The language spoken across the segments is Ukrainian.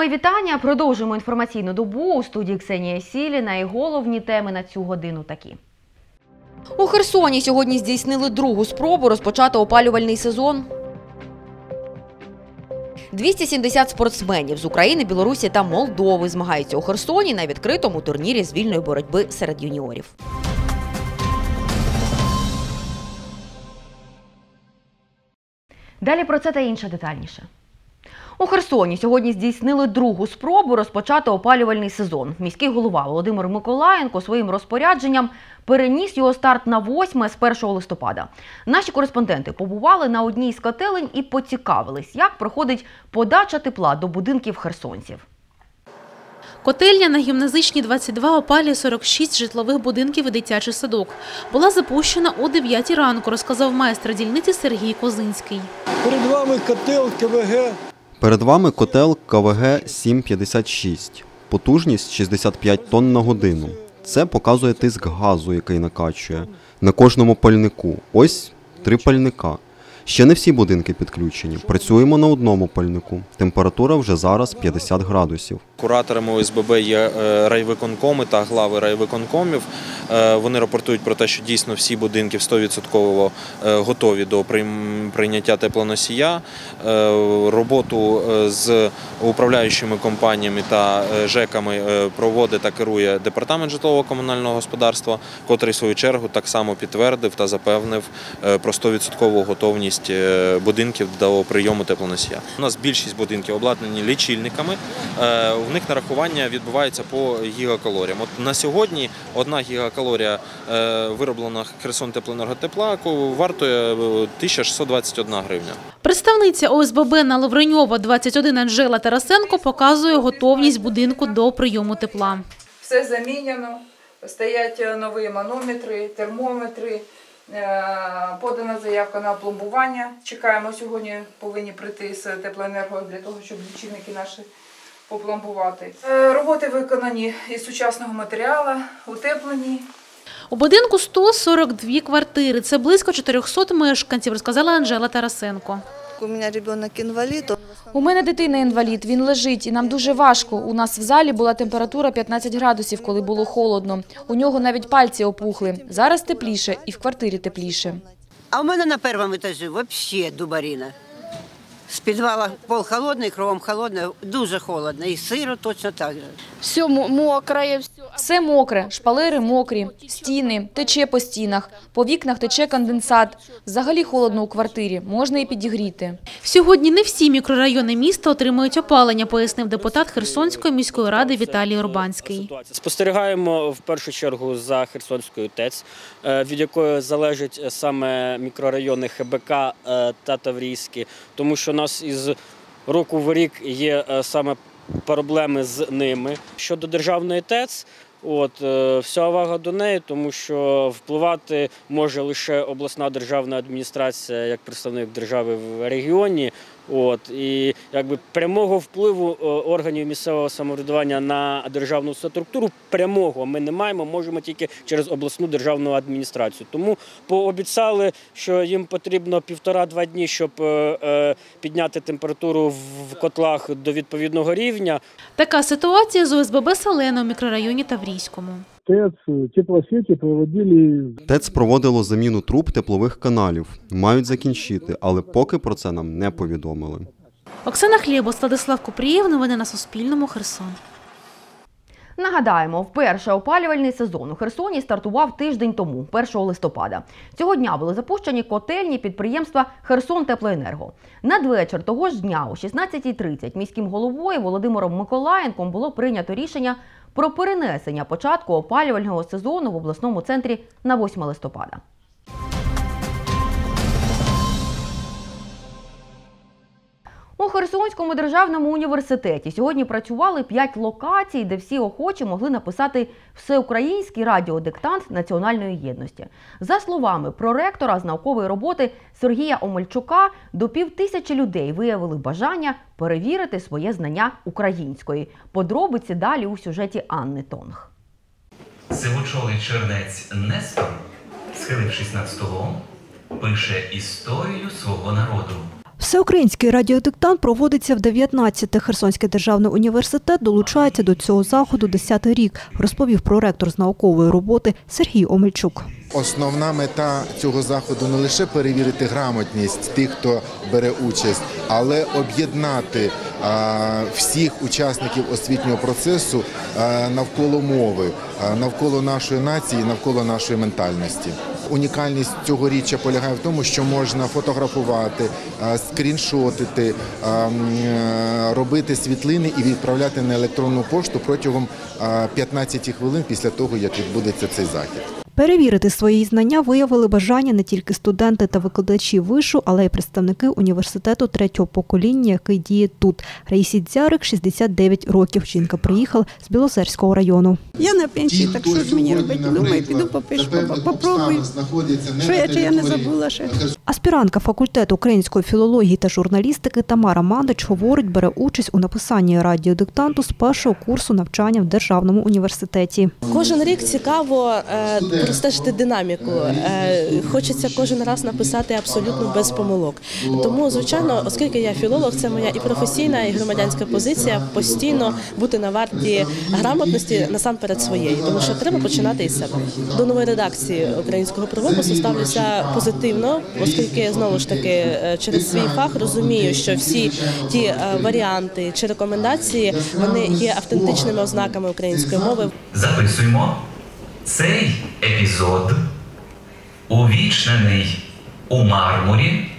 Мої вітання. Продовжуємо інформаційну добу у студії Ксенія Сіліна. І головні теми на цю годину такі. У Херсоні сьогодні здійснили другу спробу розпочати опалювальний сезон. 270 спортсменів з України, Білорусі та Молдови змагаються у Херсоні на відкритому турнірі з вільної боротьби серед юніорів. Далі про це та інше детальніше. У Херсоні сьогодні здійснили другу спробу розпочати опалювальний сезон. Міський голова Володимир Миколаєнко своїм розпорядженням переніс його старт на 8 з 1 листопада. Наші кореспонденти побували на одній з котелень і поцікавились, як проходить подача тепла до будинків херсонців. Котельня на гімназичній 22 опалює 46 житлових будинків і дитячий садок. Була запущена о 9 ранку, розказав майстер дільниці Сергій Козинський. Перед вами котел КВГ. Перед вами котел КВГ 756. Потужність 65 тонн на годину. Це показує тиск газу, який накачує. На кожному пальнику. Ось три пальника. Ще не всі будинки підключені. Працюємо на одному пальнику. Температура вже зараз 50 градусів. Кураторами ОСББ є е, райвиконкоми та глави райвиконкомів. Е, Вони рапортують про те, що дійсно всі будинки 100% е, готові до прийняття теплоносія. Роботу з управляючими компаніями та ЖЕКами проводить та керує департамент житлово-комунального господарства, котрий в свою чергу так само підтвердив та запевнив про 100% готовність е, будинків до прийому теплоносія. У нас більшість будинків обладнані лічильниками. Е, В них нарахування відбувається по гігакалоріям. От на сьогодні одна гігакалорія е, вироблена Херсон теплоенерготепла вартує е, 1621 гривня. Представниця ОСББ на Лавреньова 21 Анжела Тарасенко показує готовність будинку до прийому тепла. Все замінено, стоять е, нові манометри, термометри, е, подана заявка на пломбування. Чекаємо сьогодні, повинні прийти з теплоенерго для того, щоб лічильники наші попломбувати. Е, Роботи виконані із сучасного матеріалу, утеплені. У будинку 142 квартири. Це близько 400 мешканців, розказала Анжела Тарасенко. У мене ребенок інвалід. У мене дитина інвалід, він лежить, і нам дуже важко. У нас в залі була температура 15 градусів, коли було холодно. У нього навіть пальці опухли. Зараз тепліше і в квартирі тепліше. А у мене на першому етажі взагалі дубарина. З підвала пол холодний, кругом холодне, дуже холодно. І сиро точно так же. Все мокре, все. Мокре, шпалери мокрі, стіни, тече по стінах, по вікнах тече конденсат. Взагалі холодно у квартирі, можна і підігріти. Сьогодні не всі мікрорайони міста отримують опалення, пояснив депутат Херсонської міської ради Віталій Урбанський. Спостерігаємо в першу чергу за Херсонською ТЕЦ, е, від якої залежать саме мікрорайони ХБК е, та Таврійські, тому що нас із року в рік є е, саме проблеми з ними. Щодо державної ТЕЦ, От е, вся увага до неї, тому що впливати може лише обласна державна адміністрація як представник держави в регіоні. От і якби прямого впливу е, органів місцевого самоврядування на державну структуру прямого ми не маємо, можемо тільки через обласну державну адміністрацію. Тому пообіцяли, що їм потрібно півтора-два дні, щоб е, е, підняти температуру в котлах до відповідного рівня. Така ситуація з ОСББ «Селена» у мікрорайоні Таврійському. ТЭЦ, теплосети проводили ТЕЦ проводило заміну труб теплових каналів. Мають закінчити, але поки про це нам не повідомили. Оксана Хлєбо, Владислав Купрієв. Новини на Суспільному. Херсон. Нагадаємо, вперше опалювальний сезон у Херсоні стартував тиждень тому, 1 листопада. Цього дня були запущені котельні підприємства Херсон Теплоенерго. Надвечір того ж дня, о 16.30, міським головою Володимиром Миколаєнком було прийнято рішення про перенесення початку опалювального сезону в обласному центрі на 8 листопада. У Херсонському державному університеті сьогодні працювали п'ять локацій, де всі охочі могли написати всеукраїнський радіодиктант національної єдності. За словами проректора з наукової роботи Сергія Омельчука, до півтисячі людей виявили бажання перевірити своє знання української. Подробиці далі у сюжеті Анни Тонг. Сивочолий чернець Нестор, схилившись над столом, пише історію свого народу. Всеукраїнський радіодиктант проводиться в 19-те. Херсонський державний університет долучається до цього заходу 10-й рік, розповів проректор з наукової роботи Сергій Омельчук. Основна мета цього заходу не лише перевірити грамотність тих, хто бере участь, але об'єднати всіх учасників освітнього процесу навколо мови, навколо нашої нації, навколо нашої ментальності. Унікальність цього річчя полягає в тому, що можна фотографувати, скріншотити, а, м, е, робити світлини і відправляти на електронну пошту протягом а, 15 хвилин після того, як відбудеться цей захід. Перевірити свої знання виявили бажання не тільки студенти та викладачі вишу, але й представники університету третього покоління, який діє тут. Раїсі Дзярик, 69 років. Жінка приїхала з Білозерського району. Я на пенсії, так що ж мені робити? Думаю, піду попишу, попробую. Що я чи я не забула ще. Аспірантка факультету української філології та журналістики Тамара Мандич говорить, бере участь у написанні радіодиктанту з першого курсу навчання в державному університеті. Кожен рік цікаво е, простежити динаміку. Е, хочеться кожен раз написати абсолютно без помилок. Тому, звичайно, оскільки я філолог, це моя і професійна, і громадянська позиція постійно бути на варті грамотності насамперед своєї, тому що треба починати із себе. До нової редакції українського правопису ставлюся позитивно, оскільки знову ж таки е, через свій фах розумію, що всі ті е, варіанти чи рекомендації вони є автентичними ознаками української мови. Записуємо цей епізод увічнений у мармурі,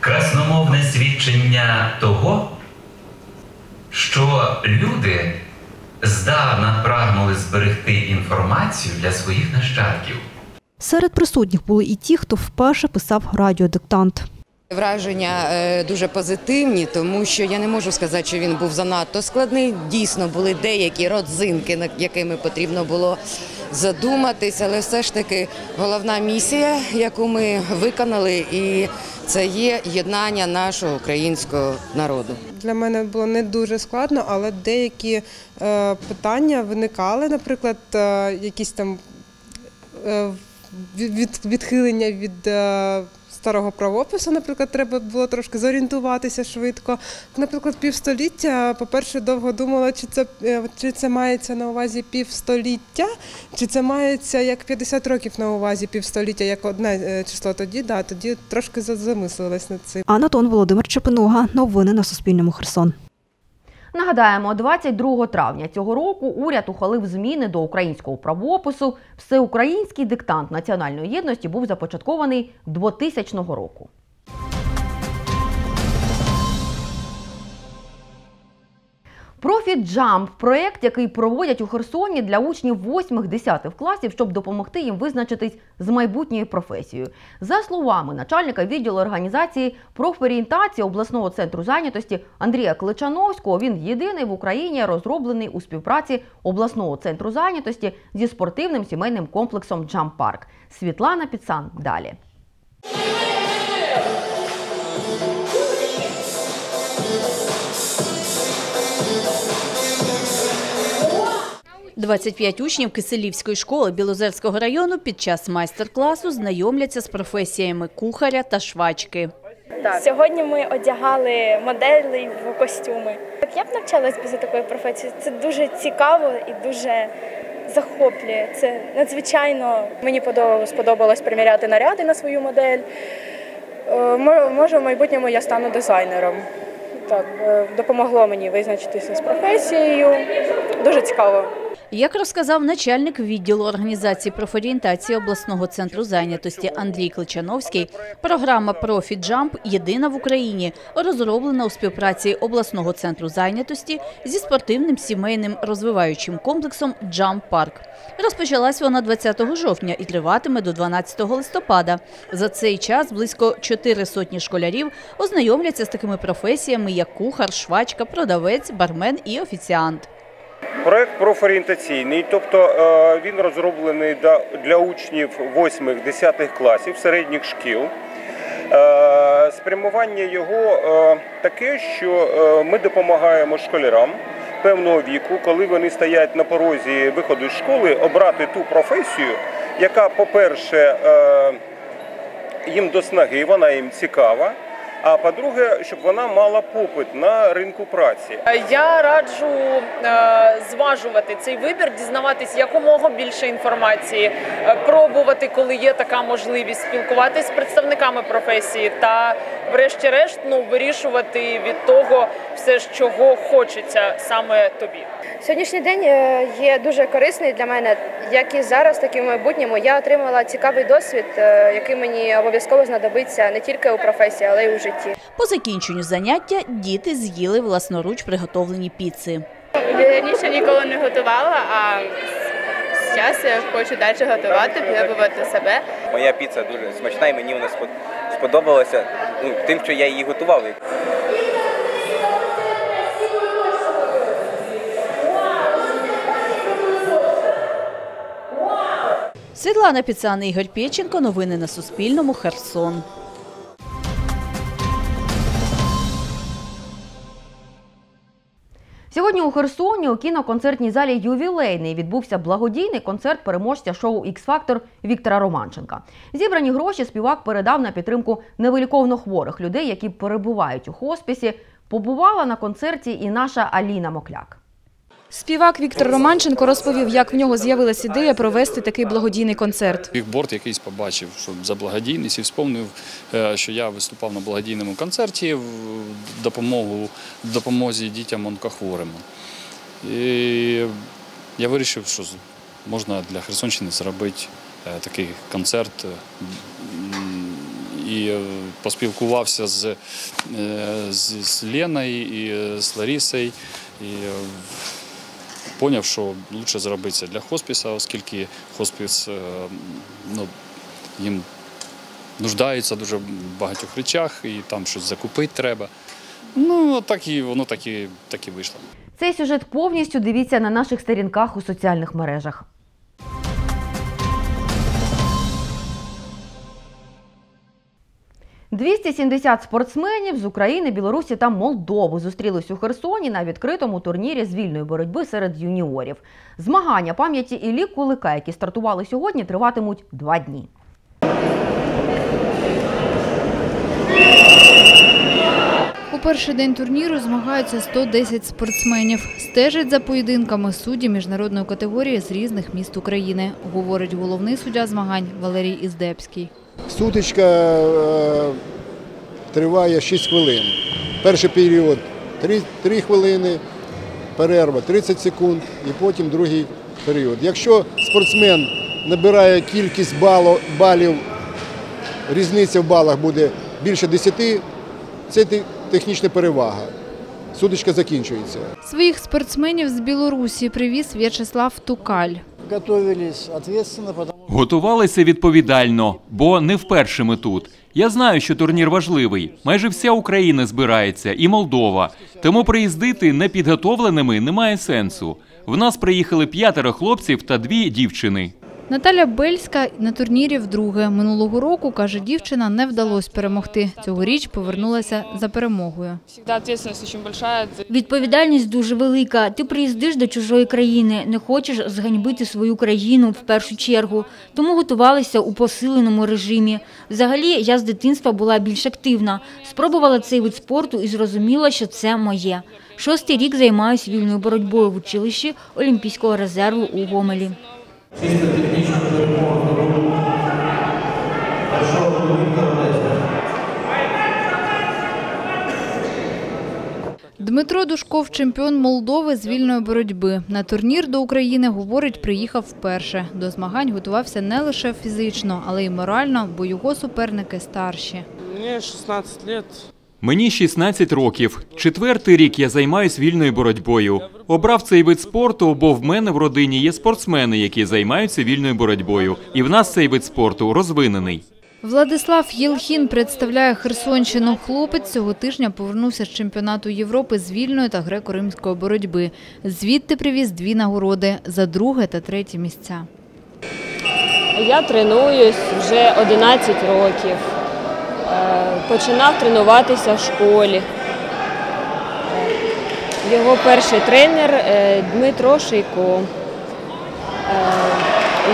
красномовне свідчення того, що люди здавна прагнули зберегти інформацію для своїх нащадків. Серед присутніх були і ті, хто вперше писав радіодиктант. Враження е, дуже позитивні, тому що я не можу сказати, що він був занадто складний. Дійсно, були деякі родзинки, над якими потрібно було задуматись, але все ж таки головна місія, яку ми виконали, і це є єднання нашого українського народу. Для мене було не дуже складно, але деякі е, питання виникали, наприклад, е, якісь там від, від- відхилення від старого правопису, наприклад, треба було трошки зорієнтуватися швидко. Наприклад, півстоліття, по-перше, довго думала, чи це, е, чи це мається на увазі півстоліття, чи це мається як 50 років на увазі півстоліття, як одне е, число тоді, да, тоді трошки за- замислилась над цим. Анатон Володимир Чепинога. Новини на Суспільному. Херсон. Нагадаємо, 22 травня цього року уряд ухвалив зміни до українського правопису. Всеукраїнський диктант національної єдності був започаткований 2000 року. Profit Jump – проєкт, який проводять у Херсоні для учнів 8-10 класів, щоб допомогти їм визначитись з майбутньою професією. За словами начальника відділу організації профорієнтації обласного центру зайнятості Андрія Кличановського, він єдиний в Україні розроблений у співпраці обласного центру зайнятості зі спортивним сімейним комплексом Jump Park. Світлана Підсан далі. 25 учнів Киселівської школи Білозерського району під час майстер-класу знайомляться з професіями кухаря та швачки. Сьогодні ми одягали моделей в костюми. Я б навчалась би за такою професією. Це дуже цікаво і дуже захоплює. Це надзвичайно мені подобалось, сподобалось приміряти наряди на свою модель. Е, мо- Може, в майбутньому я стану дизайнером. Так, е, допомогло мені визначитися з професією. Дуже цікаво. Як розказав начальник відділу організації профорієнтації обласного центру зайнятості Андрій Кличановський, програма «Профі-Джамп» єдина в Україні, розроблена у співпраці обласного центру зайнятості зі спортивним сімейним розвиваючим комплексом «Джамп Парк». Розпочалась вона 20 жовтня і триватиме до 12 листопада. За цей час близько чотири сотні школярів ознайомляться з такими професіями, як кухар, швачка, продавець, бармен і офіціант. Проект профорієнтаційний, тобто е, він розроблений для учнів 8-10 класів середніх шкіл. Е, Спрямування його е, таке, що ми допомагаємо школярам певного віку, коли вони стоять на порозі виходу з школи, обрати ту професію, яка, по-перше, їм до снаги, вона їм цікава. А по-друге, щоб вона мала попит на ринку праці. Я раджу е, зважувати цей вибір, дізнаватись якомога більше інформації, е, пробувати, коли є така можливість, спілкуватись з представниками професії та, врешті-решт, ну вирішувати від того все, ж, чого хочеться саме тобі. Сьогоднішній день е, є дуже корисний для мене, як і зараз, так і в майбутньому. Я отримала цікавий досвід, е, який мені обов'язково знадобиться не тільки у професії, але й у житті. По закінченню заняття діти з'їли власноруч приготовлені піци. Раніше ніколи не готувала, а зараз я хочу далі готувати, пробувати себе. Моя піца дуже смачна і мені вона сподобалася ну, тим, що я її готував. Світлана Піцан, Ігор Пєченко. Новини на Суспільному. Херсон. Сьогодні у Херсоні у кіноконцертній залі Ювілейний відбувся благодійний концерт переможця шоу ікс фактор Віктора Романченка. Зібрані гроші співак передав на підтримку невиліковно хворих людей, які перебувають у хоспісі. Побувала на концерті і наша Аліна Мокляк. Співак Віктор Романченко розповів, як в нього з'явилась ідея провести такий благодійний концерт. Бігборд якийсь побачив, що за благодійність і вспомнив, е, що я виступав на благодійному концерті в допомогу допомозі дітям онкохворим. І я вирішив, що можна для Херсонщини зробити е, такий концерт. е, І поспілкувався з, з, з Леною і з Ларісою. І поняв, що краще зробити для хоспіса, оскільки хоспіс е, ну, їм нуждається дуже в багатьох речах, і там щось закупити треба. Ну, так і воно так і, так і вийшло. Цей сюжет повністю дивіться на наших сторінках у соціальних мережах. «270 спортсменів з України, Білорусі та Молдови зустрілись у Херсоні на відкритому турнірі з вільної боротьби серед юніорів. Змагання пам'яті Іллі Кулика, які стартували сьогодні, триватимуть два дні. Перший день турніру змагаються 110 спортсменів. Стежать за поєдинками судді міжнародної категорії з різних міст України, говорить головний суддя змагань Валерій Іздебський. Сутичка е, триває 6 хвилин. Перший період 3, 3 хвилини, перерва 30 секунд і потім другий період. Якщо спортсмен набирає кількість балів, різниця в балах буде більше 10, це те- технічна перевага. Сутичка закінчується. Своїх спортсменів з Білорусі привіз В'ячеслав Тукаль. Готувалися відповідально, бо не вперше ми тут. Я знаю, що турнір важливий. Майже вся Україна збирається, і Молдова. Тому приїздити непідготовленими немає сенсу. В нас приїхали п'ятеро хлопців та дві дівчини. Наталя Бельська на турнірі вдруге. Минулого року, каже дівчина, не вдалося перемогти. Цьогоріч повернулася за перемогою. Відповідальність дуже велика. Ти приїздиш до чужої країни, не хочеш зганьбити свою країну в першу чергу. Тому готувалися у посиленому режимі. Взагалі, я з дитинства була більш активна. Спробувала цей вид спорту і зрозуміла, що це моє. Шостий рік займаюся вільною боротьбою в училищі Олімпійського резерву у Гомелі. Дмитро Душков, чемпіон Молдови з вільної боротьби. На турнір до України, говорить, приїхав вперше. До змагань готувався не лише фізично, але й морально, бо його суперники старші. Мне 16 лет. Мені 16 років. Четвертий рік я займаюсь вільною боротьбою. Обрав цей вид спорту, бо в мене в родині є спортсмени, які займаються вільною боротьбою. І в нас цей вид спорту розвинений. Владислав Єлхін представляє Херсонщину. Хлопець цього тижня повернувся з чемпіонату Європи з вільної та греко-римської боротьби. Звідти привіз дві нагороди за друге та третє місця. Я тренуюсь вже 11 років. Е, Починав тренуватися в школі. Е, Його перший тренер е, Дмитро Шийко.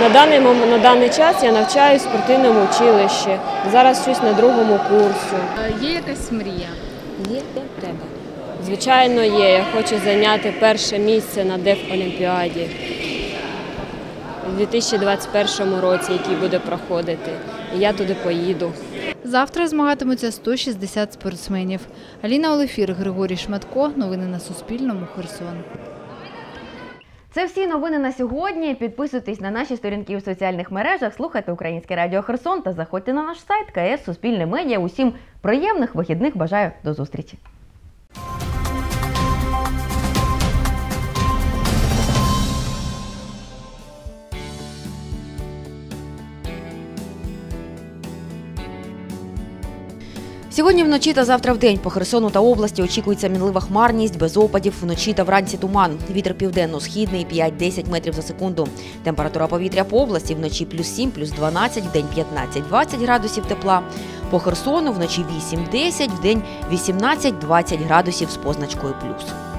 На даний, на даний час я навчаюсь в спортивному училищі. Зараз вчусь на другому курсу. Є якась мрія? Є, треба. Звичайно, є. Я хочу зайняти перше місце на Деф-олімпіаді у 2021 році, який буде проходити. І я туди поїду. Завтра змагатимуться 160 спортсменів. Аліна Олефір, Григорій Шматко. Новини на Суспільному. Херсон. Це всі новини на сьогодні. Підписуйтесь на наші сторінки у соціальних мережах, слухайте Українське Радіо Херсон та заходьте на наш сайт КС Суспільне медіа. Усім приємних вихідних бажаю до зустрічі. Сьогодні вночі та завтра в день по Херсону та області очікується мінлива хмарність, без опадів, вночі та вранці туман. Вітер південно-східний 5-10 метрів за секунду. Температура повітря по області вночі плюс 7, плюс 12, день 15-20 градусів тепла. По Херсону вночі 8-10, вдень 18-20 градусів з позначкою плюс.